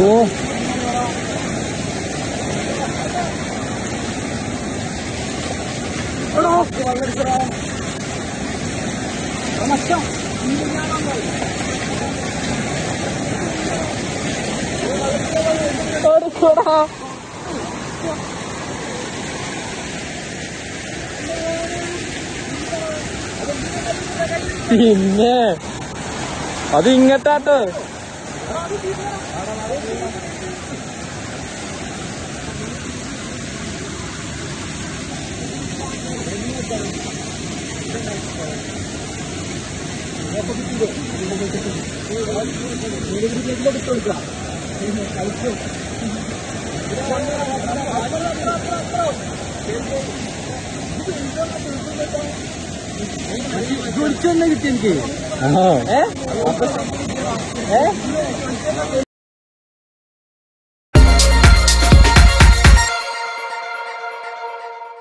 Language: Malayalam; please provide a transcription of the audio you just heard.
cool. പിന്നെ അത് ഇങ്ങത്താട്ടോ വിളിച്ചു തന്നെ കിട്ടി എനിക്ക് ഏ